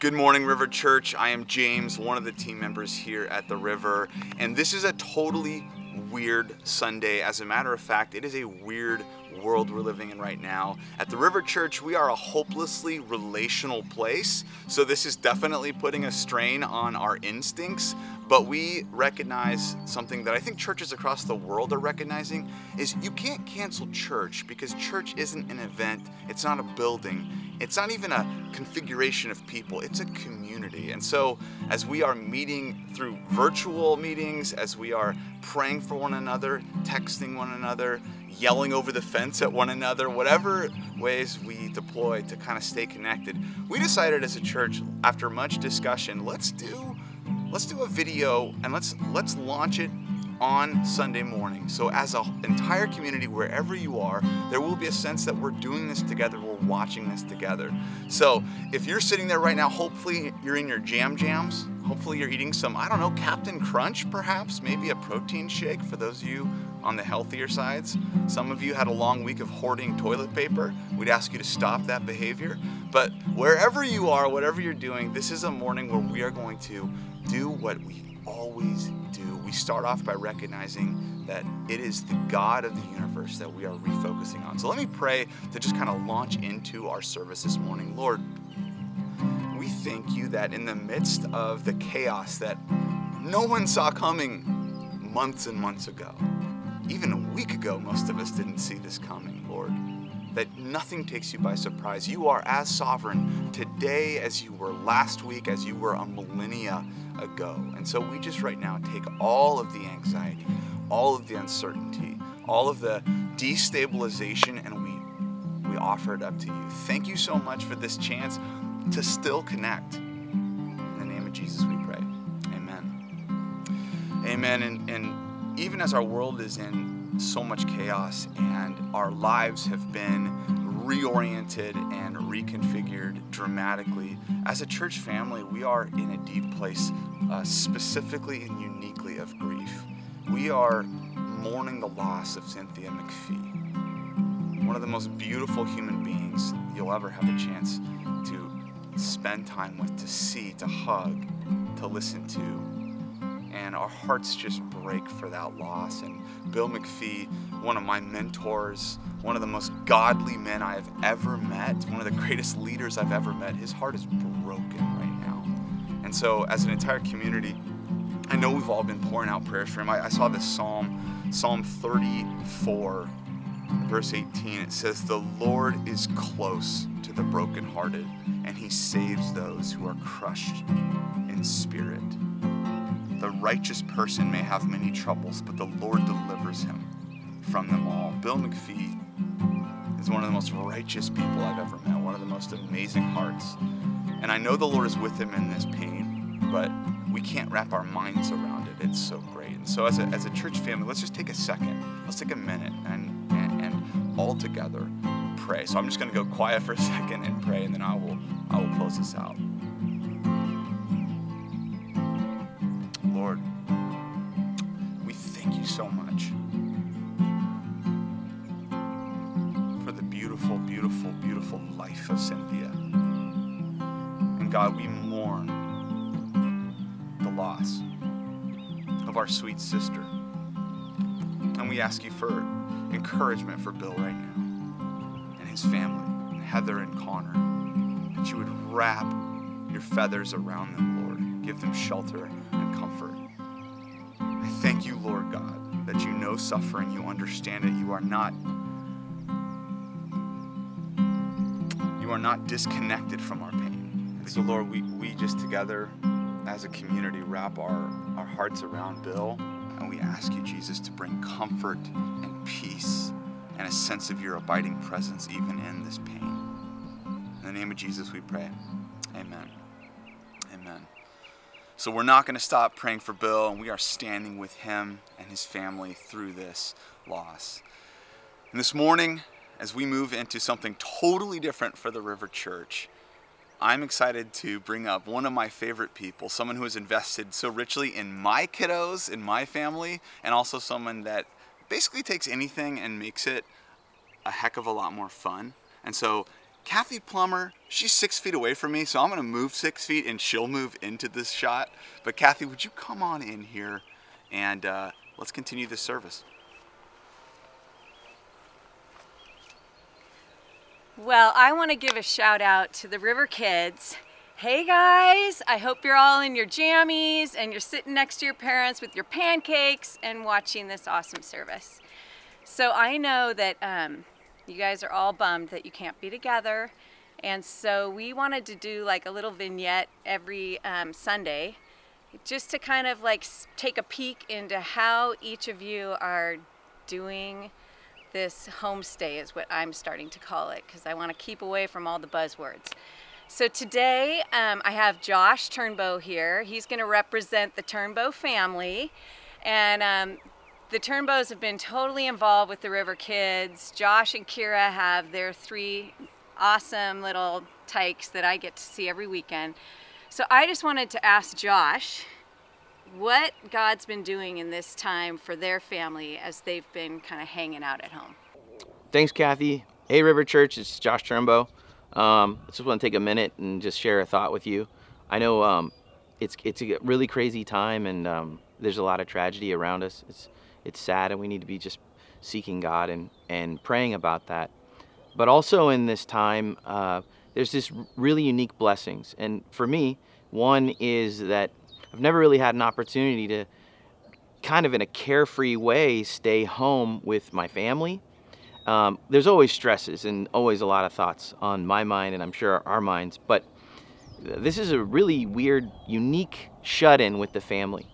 Good morning, River Church. I am James, one of the team members here at the River, and this is a totally weird Sunday. As a matter of fact, it is a weird world we're living in right now. At the River Church, we are a hopelessly relational place, so this is definitely putting a strain on our instincts, but we recognize something that I think churches across the world are recognizing is you can't cancel church because church isn't an event, it's not a building, it's not even a configuration of people, it's a community. And so, as we are meeting through virtual meetings, as we are praying for one another, texting one another, yelling over the fence at one another, whatever ways we deploy to kind of stay connected, we decided as a church, after much discussion, let's do let's do a video and let's let's launch it on Sunday morning. So as an entire community, wherever you are, there will be a sense that we're doing this together, we're watching this together. So if you're sitting there right now, hopefully you're in your jam jams, hopefully you're eating some, I don't know, Captain Crunch perhaps, maybe a protein shake for those of you on the healthier sides. Some of you had a long week of hoarding toilet paper. We'd ask you to stop that behavior. But wherever you are, whatever you're doing, this is a morning where we are going to do what we always do. We start off by recognizing that it is the God of the universe that we are refocusing on. So let me pray to just kind of launch into our service this morning. Lord, we thank you that in the midst of the chaos that no one saw coming months and months ago, even a week ago, most of us didn't see this coming, Lord. That nothing takes you by surprise. You are as sovereign today as you were last week, as you were a millennia ago. And so we just right now take all of the anxiety, all of the uncertainty, all of the destabilization, and we, we offer it up to you. Thank you so much for this chance to still connect. In the name of Jesus, we pray. Amen. Amen. And, and even as our world is in so much chaos and our lives have been reoriented and reconfigured dramatically. As a church family, we are in a deep place, uh, specifically and uniquely of grief. We are mourning the loss of Cynthia McPhee, one of the most beautiful human beings you'll ever have a chance to spend time with, to see, to hug, to listen to and our hearts just break for that loss. And Bill McPhee, one of my mentors, one of the most godly men I have ever met, one of the greatest leaders I've ever met, his heart is broken right now. And so, as an entire community, I know we've all been pouring out prayers for him. I, I saw this psalm, Psalm 34, verse 18. It says, The Lord is close to the brokenhearted, and he saves those who are crushed in spirit. The righteous person may have many troubles, but the Lord delivers him from them all. Bill McPhee is one of the most righteous people I've ever met, one of the most amazing hearts. And I know the Lord is with him in this pain, but we can't wrap our minds around it. It's so great. And so, as a, as a church family, let's just take a second, let's take a minute and, and, and all together pray. So, I'm just going to go quiet for a second and pray, and then I will, I will close this out. God, we mourn the loss of our sweet sister. And we ask you for encouragement for Bill right now and his family, Heather and Connor, that you would wrap your feathers around them, Lord. Give them shelter and comfort. I thank you, Lord God, that you know suffering, you understand it, you are not you are not disconnected from our pain. So oh, Lord, we, we just together as a community wrap our, our hearts around Bill and we ask you, Jesus, to bring comfort and peace and a sense of your abiding presence even in this pain. In the name of Jesus we pray. Amen. Amen. So we're not going to stop praying for Bill, and we are standing with him and his family through this loss. And this morning, as we move into something totally different for the River Church, I'm excited to bring up one of my favorite people, someone who has invested so richly in my kiddos, in my family, and also someone that basically takes anything and makes it a heck of a lot more fun. And so Kathy Plummer, she's six feet away from me, so I'm gonna move six feet and she'll move into this shot. But Kathy, would you come on in here and uh, let's continue this service. Well, I want to give a shout out to the River Kids. Hey guys, I hope you're all in your jammies and you're sitting next to your parents with your pancakes and watching this awesome service. So I know that um, you guys are all bummed that you can't be together. And so we wanted to do like a little vignette every um, Sunday just to kind of like take a peek into how each of you are doing this homestay is what I'm starting to call it because I want to keep away from all the buzzwords. So today um, I have Josh Turnbow here. He's going to represent the Turnbow family and um, the Turnbows have been totally involved with the River Kids. Josh and Kira have their three awesome little tykes that I get to see every weekend. So I just wanted to ask Josh what God's been doing in this time for their family as they've been kind of hanging out at home. Thanks, Kathy. Hey, River Church, it's Josh Turnbow. Um, I just want to take a minute and just share a thought with you. I know um, it's it's a really crazy time, and um, there's a lot of tragedy around us. It's it's sad, and we need to be just seeking God and and praying about that. But also in this time, uh, there's this really unique blessings, and for me, one is that I've never really had an opportunity to kind of in a carefree way stay home with my family. Um, there's always stresses and always a lot of thoughts on my mind and I'm sure our minds, but this is a really weird, unique shut in with the family.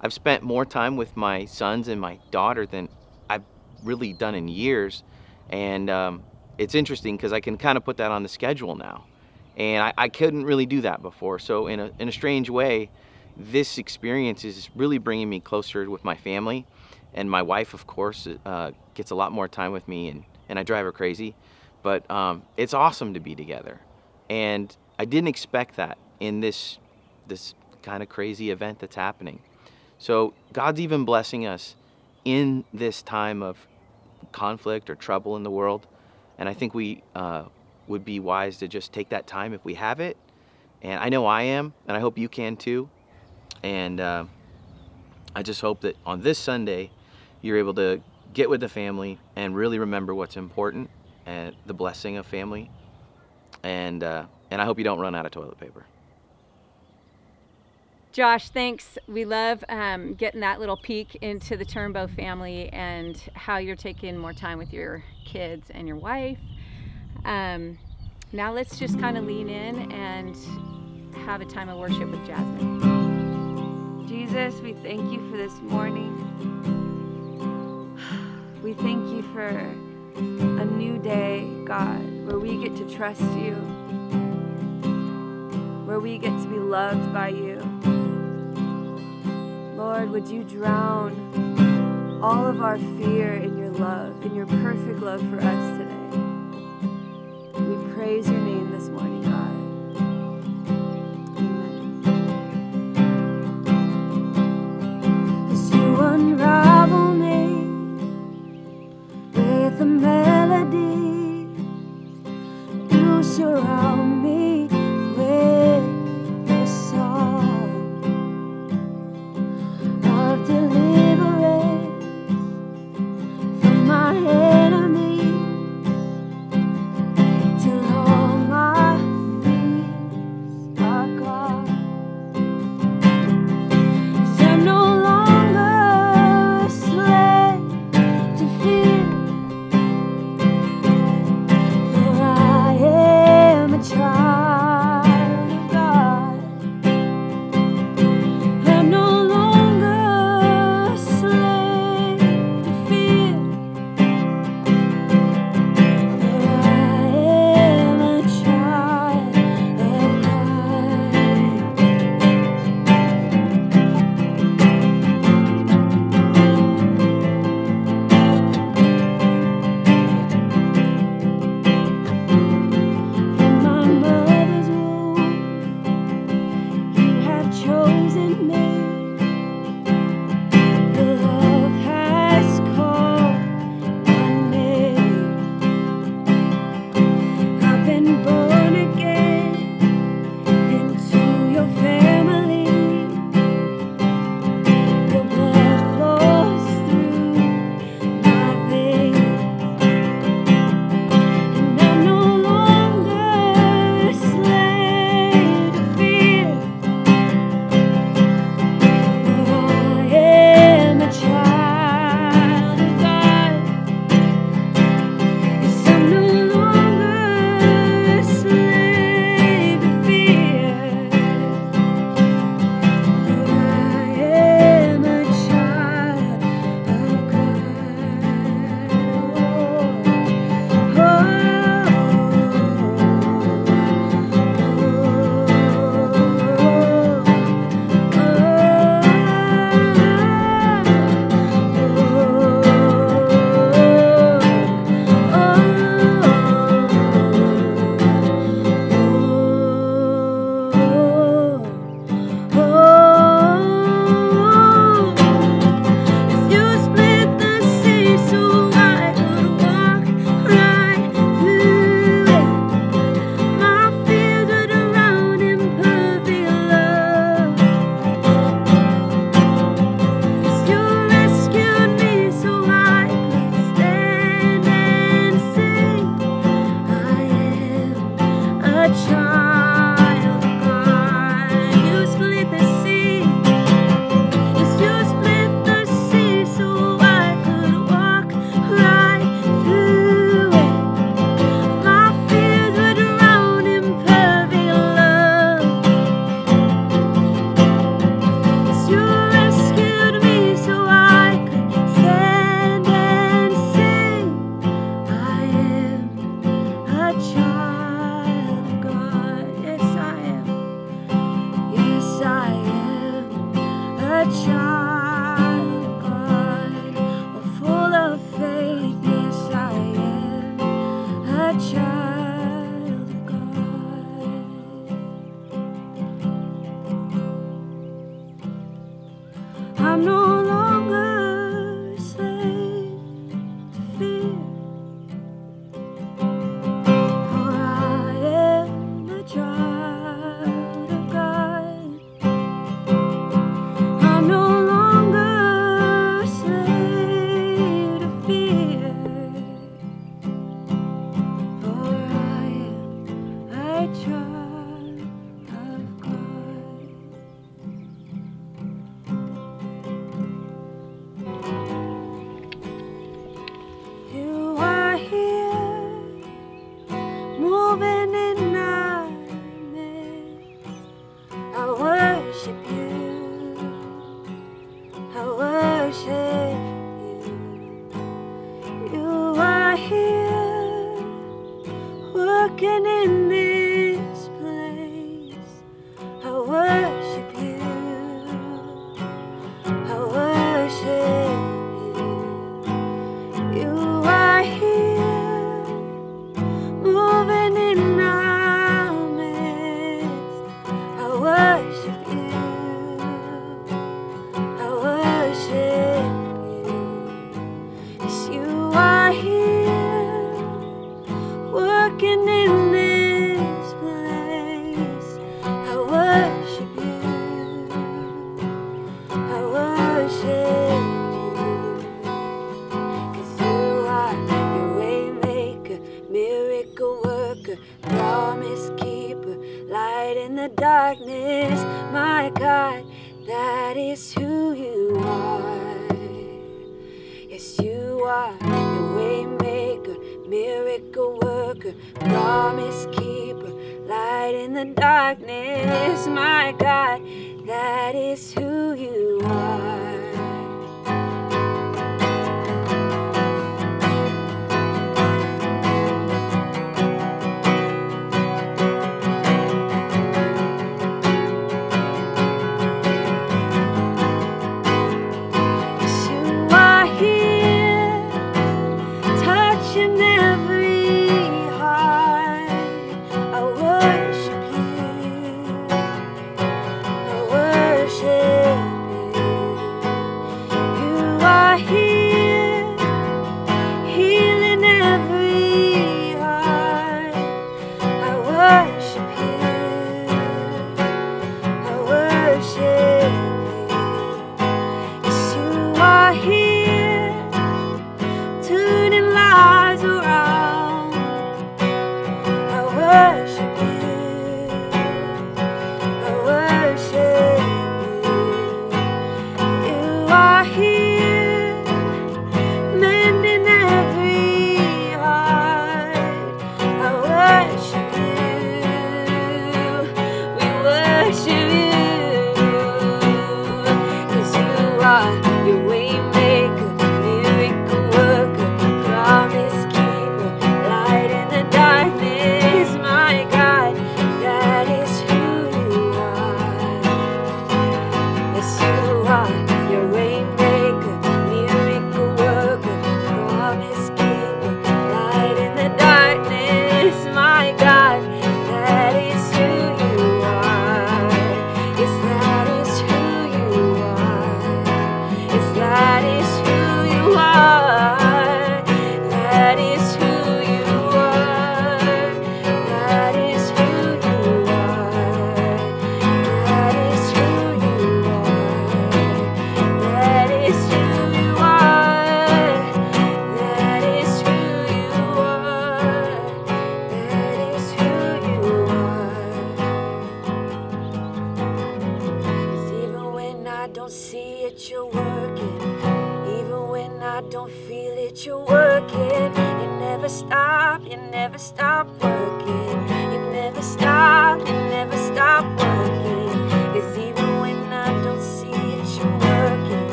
I've spent more time with my sons and my daughter than I've really done in years. And um, it's interesting because I can kind of put that on the schedule now. And I, I couldn't really do that before. So, in a, in a strange way, this experience is really bringing me closer with my family. And my wife, of course, uh, gets a lot more time with me, and, and I drive her crazy. But um, it's awesome to be together. And I didn't expect that in this, this kind of crazy event that's happening. So God's even blessing us in this time of conflict or trouble in the world. And I think we uh, would be wise to just take that time if we have it. And I know I am, and I hope you can too. And uh, I just hope that on this Sunday, you're able to get with the family and really remember what's important and the blessing of family. And, uh, and I hope you don't run out of toilet paper. Josh, thanks. We love um, getting that little peek into the Turnbow family and how you're taking more time with your kids and your wife. Um, now let's just kind of lean in and have a time of worship with Jasmine. Jesus, we thank you for this morning. We thank you for a new day, God, where we get to trust you, where we get to be loved by you. Lord, would you drown all of our fear in your love, in your perfect love for us today?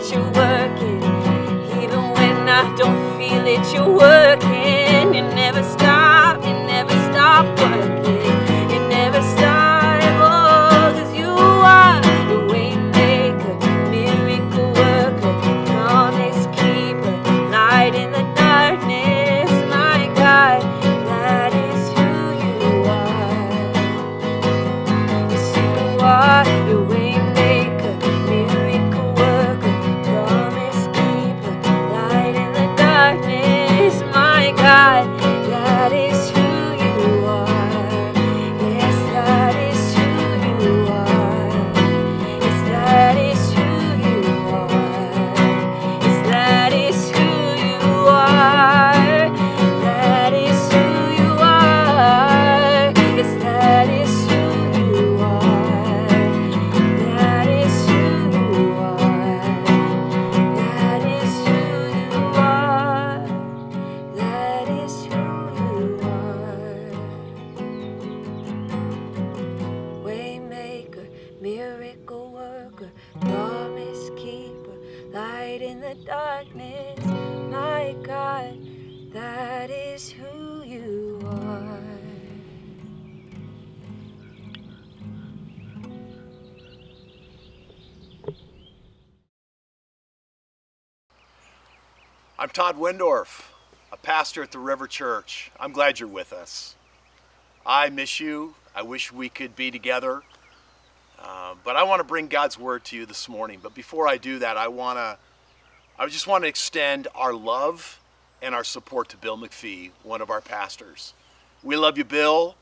See I'm Todd Windorf, a pastor at the River Church. I'm glad you're with us. I miss you. I wish we could be together. Uh, but I want to bring God's word to you this morning. But before I do that, I want to, I just want to extend our love and our support to Bill McPhee, one of our pastors. We love you, Bill.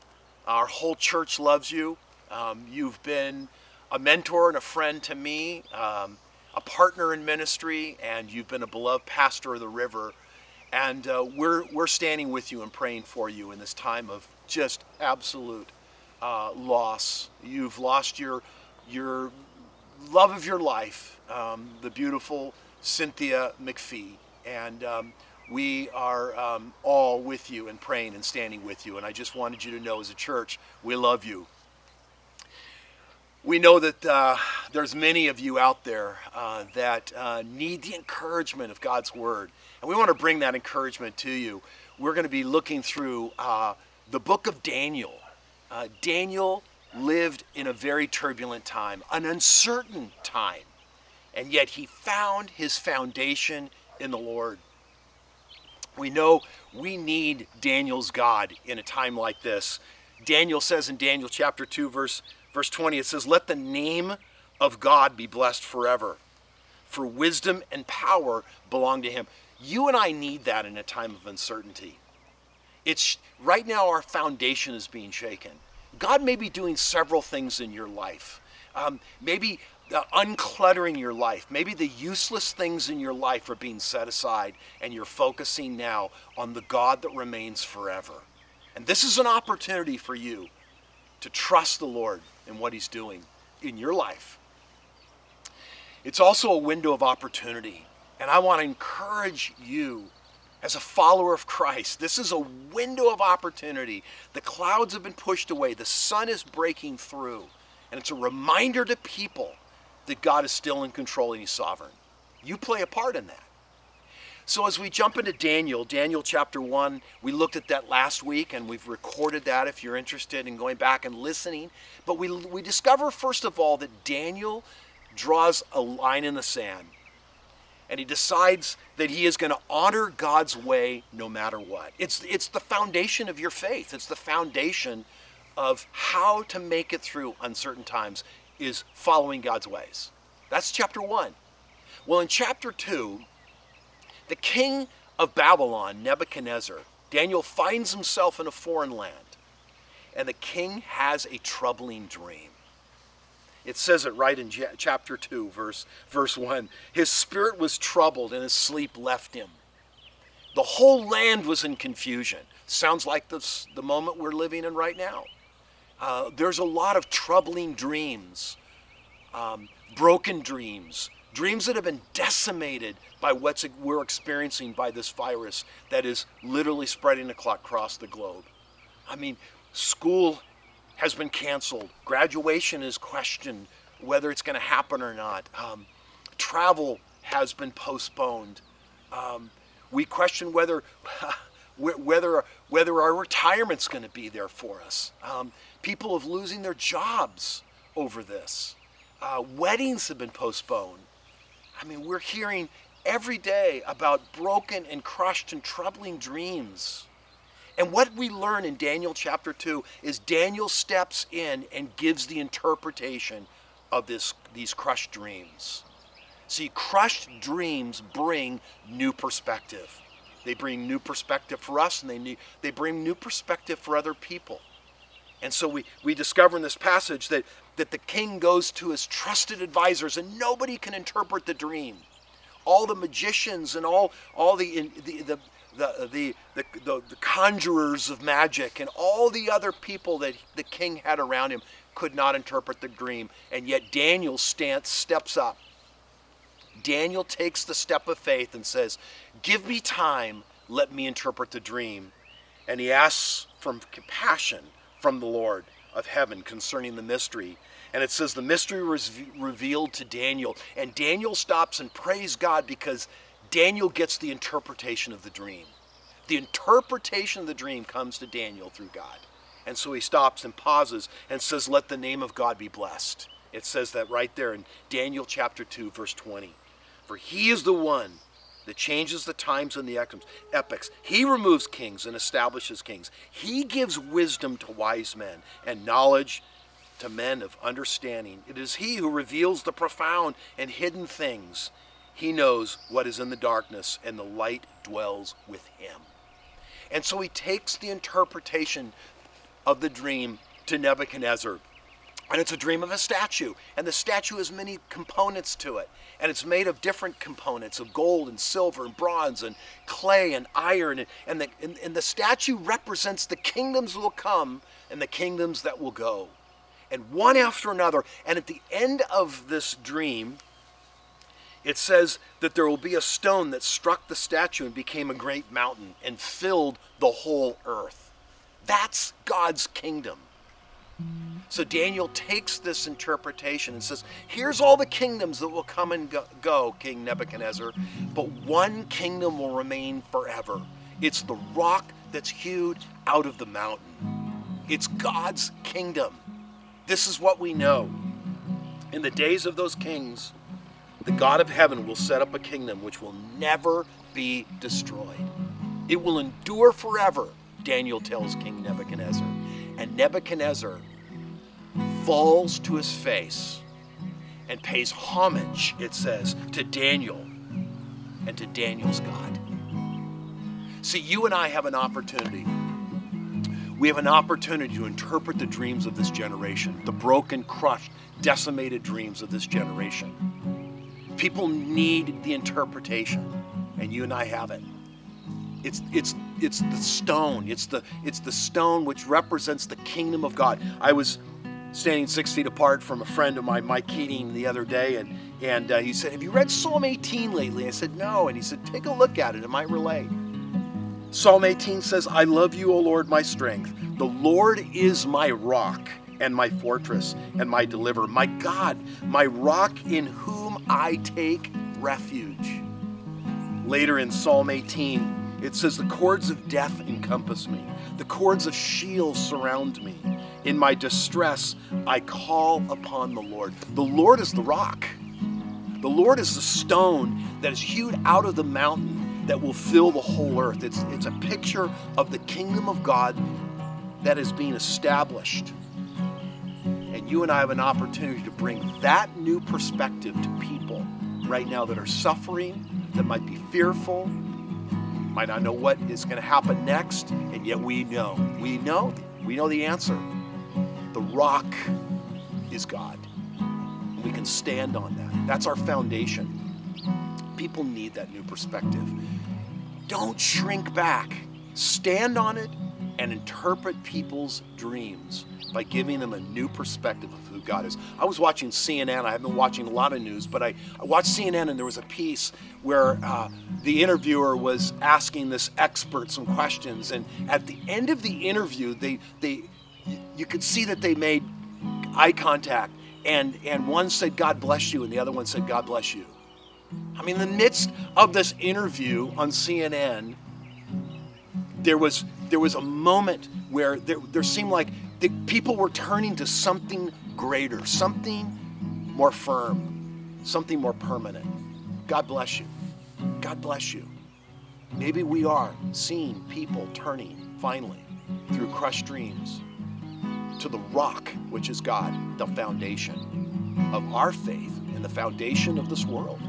Our whole church loves you. Um, you've been a mentor and a friend to me. Um, a partner in ministry, and you've been a beloved pastor of the river. And uh, we're, we're standing with you and praying for you in this time of just absolute uh, loss. You've lost your, your love of your life, um, the beautiful Cynthia McPhee. And um, we are um, all with you and praying and standing with you. And I just wanted you to know as a church, we love you we know that uh, there's many of you out there uh, that uh, need the encouragement of God's Word. And we want to bring that encouragement to you. We're going to be looking through uh, the book of Daniel. Uh, Daniel lived in a very turbulent time, an uncertain time, and yet he found his foundation in the Lord. We know we need Daniel's God in a time like this. Daniel says in Daniel chapter 2, verse Verse 20, it says, Let the name of God be blessed forever, for wisdom and power belong to him. You and I need that in a time of uncertainty. It's right now our foundation is being shaken. God may be doing several things in your life. Um, maybe uncluttering your life. Maybe the useless things in your life are being set aside and you're focusing now on the God that remains forever. And this is an opportunity for you to trust the Lord and what He's doing in your life. It's also a window of opportunity. And I want to encourage you as a follower of Christ. This is a window of opportunity. The clouds have been pushed away, the sun is breaking through. And it's a reminder to people that God is still in control and He's sovereign. You play a part in that. So as we jump into Daniel, Daniel chapter 1, we looked at that last week and we've recorded that if you're interested in going back and listening. But we, we discover, first of all, that Daniel draws a line in the sand. And he decides that he is going to honor God's way no matter what. It's, it's the foundation of your faith. It's the foundation of how to make it through uncertain times is following God's ways. That's chapter 1. Well, in chapter 2, the king of Babylon, Nebuchadnezzar, Daniel finds himself in a foreign land, and the king has a troubling dream. It says it right in chapter 2, verse, verse 1. His spirit was troubled, and his sleep left him. The whole land was in confusion. Sounds like this, the moment we're living in right now. Uh, there's a lot of troubling dreams, um, broken dreams, Dreams that have been decimated by what we're experiencing by this virus that is literally spreading across the globe. I mean, school has been canceled. Graduation is questioned whether it's going to happen or not. Um, travel has been postponed. Um, we question whether whether whether our retirement's going to be there for us. Um, people are losing their jobs over this. Uh, weddings have been postponed. I mean, we're hearing every day about broken and crushed and troubling dreams. And what we learn in Daniel chapter 2 is Daniel steps in and gives the interpretation of this, these crushed dreams. See, crushed dreams bring new perspective. They bring new perspective for us and they, they bring new perspective for other people. And so we, we discover in this passage that, that the king goes to his trusted advisors and nobody can interpret the dream. All the magicians and all, all the, the, the, the, the, the, the, conjurers of magic and all the other people that the king had around him could not interpret the dream. And yet Daniel stance, steps up. Daniel takes the step of faith and says, Give me time, let me interpret the dream. And he asks from compassion from the Lord of heaven concerning the mystery. And it says the mystery was revealed to Daniel. And Daniel stops and prays God because Daniel gets the interpretation of the dream. The interpretation of the dream comes to Daniel through God. And so he stops and pauses and says, Let the name of God be blessed. It says that right there in Daniel chapter 2, verse 20. For he is the one that changes the times and the epochs. He removes kings and establishes kings. He gives wisdom to wise men and knowledge to men of understanding. It is he who reveals the profound and hidden things. He knows what is in the darkness, and the light dwells with him. And so he takes the interpretation of the dream to Nebuchadnezzar. And it's a dream of a statue. And the statue has many components to it. And it's made of different components of gold and silver and bronze and clay and iron. And, and, the, and, and the statue represents the kingdoms that will come and the kingdoms that will go. And one after another. And at the end of this dream, it says that there will be a stone that struck the statue and became a great mountain and filled the whole earth. That's God's kingdom. So Daniel takes this interpretation and says, Here's all the kingdoms that will come and go, King Nebuchadnezzar, but one kingdom will remain forever. It's the rock that's hewed out of the mountain. It's God's kingdom. This is what we know. In the days of those kings, the God of heaven will set up a kingdom which will never be destroyed. It will endure forever, Daniel tells King Nebuchadnezzar. And Nebuchadnezzar falls to his face and pays homage, it says, to Daniel and to Daniel's God. See, you and I have an opportunity. We have an opportunity to interpret the dreams of this generation, the broken, crushed, decimated dreams of this generation. People need the interpretation, and you and I have it. It's, it's, it's the stone. It's the, it's the stone which represents the kingdom of God. I was standing six feet apart from a friend of mine, Mike Keating, the other day, and, and uh, he said, Have you read Psalm 18 lately? I said, No. And he said, Take a look at it. It might relate. Psalm 18 says, I love you, O Lord, my strength. The Lord is my rock and my fortress and my deliverer, my God, my rock in whom I take refuge. Later in Psalm 18, it says, The cords of death encompass me, the cords of Sheol surround me. In my distress, I call upon the Lord. The Lord is the rock. The Lord is the stone that is hewed out of the mountain that will fill the whole earth. It's, it's a picture of the kingdom of God that is being established. And you and I have an opportunity to bring that new perspective to people right now that are suffering, that might be fearful, might not know what is going to happen next, and yet we know. We know. We know the answer. The rock is God. We can stand on that. That's our foundation. People need that new perspective. Don't shrink back. Stand on it and interpret people's dreams by giving them a new perspective of who God is. I was watching CNN. I have been watching a lot of news, but I, I watched CNN and there was a piece where uh, the interviewer was asking this expert some questions. And at the end of the interview, they, they, you could see that they made eye contact and and one said god bless you and the other one said god bless you i mean in the midst of this interview on cnn there was there was a moment where there, there seemed like the people were turning to something greater something more firm something more permanent. God bless you. God bless you. Maybe we are seeing people turning finally through crushed dreams to the rock, which is God, the foundation of our faith and the foundation of this world,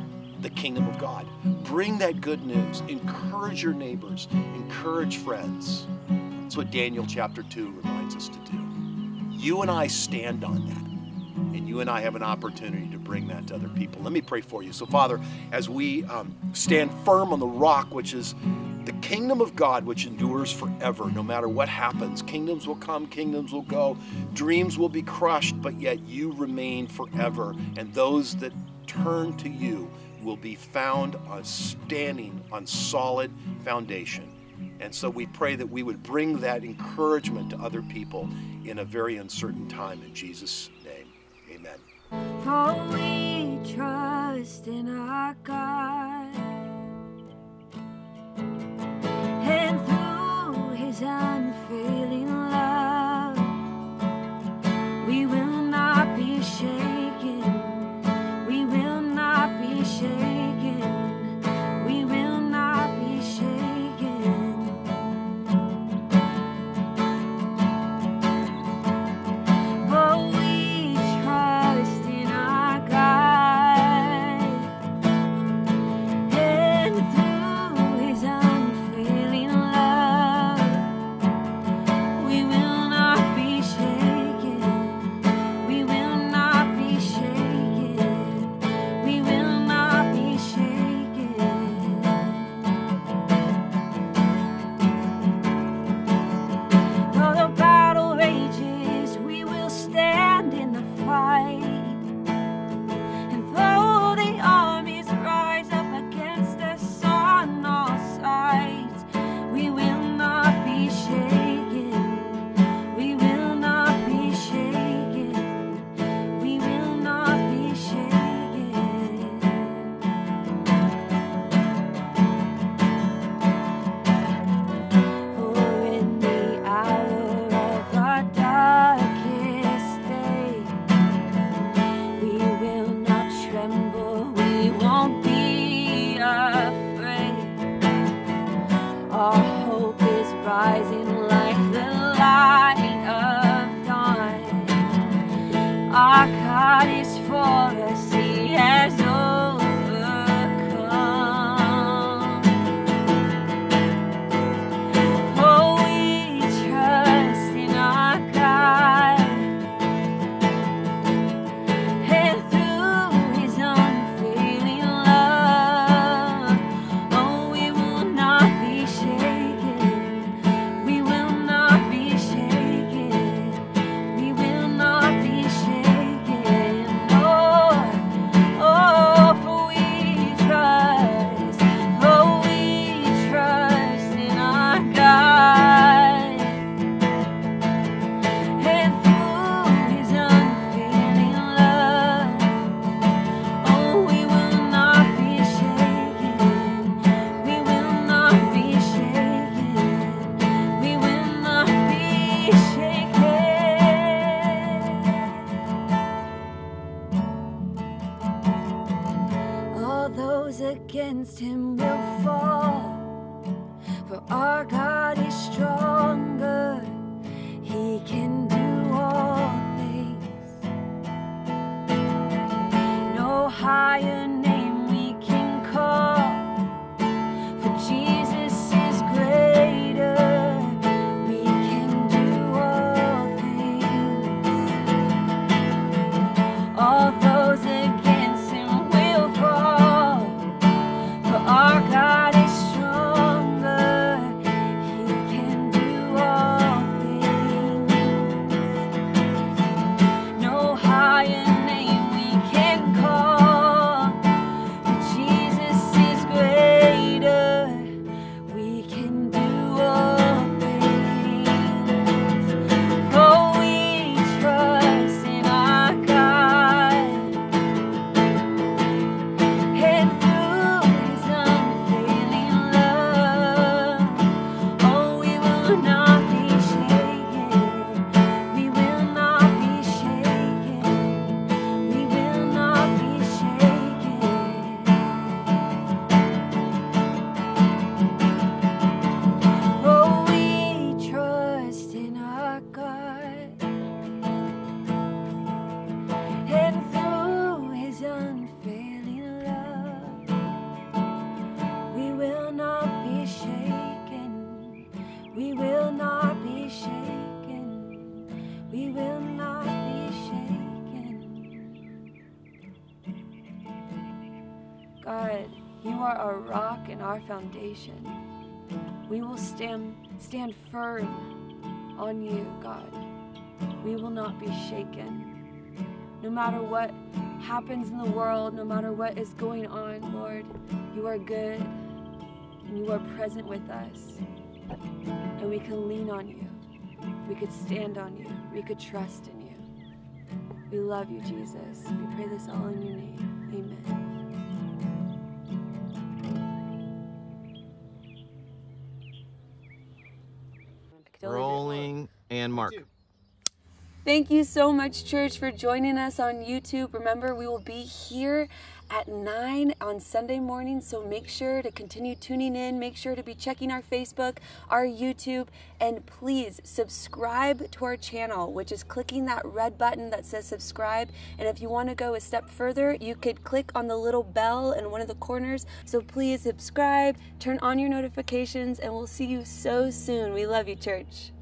the kingdom of God. Bring that good news. Encourage your neighbors, encourage friends. That's what Daniel chapter 2 reminds us to do. You and I stand on that. And you and I have an opportunity to bring that to other people. Let me pray for you. So, Father, as we um, stand firm on the rock, which is the kingdom of God, which endures forever, no matter what happens. Kingdoms will come, kingdoms will go, dreams will be crushed, but yet you remain forever. And those that turn to you will be found on standing on solid foundation. And so we pray that we would bring that encouragement to other people in a very uncertain time. In Jesus' name, amen. For we trust in our God, and through his stand firm on you, God. We will not be shaken. No matter what happens in the world, no matter what is going on, Lord, you are good and you are present with us. And we can lean on you. We could stand on you. We could trust in you. We love you, Jesus. We pray this all in your name. Amen. And Mark. Thank you so much, church, for joining us on YouTube. Remember, we will be here at 9 on Sunday morning, so make sure to continue tuning in. Make sure to be checking our Facebook, our YouTube, and please subscribe to our channel, which is clicking that red button that says subscribe. And if you want to go a step further, you could click on the little bell in one of the corners. So please subscribe, turn on your notifications, and we'll see you so soon. We love you, church.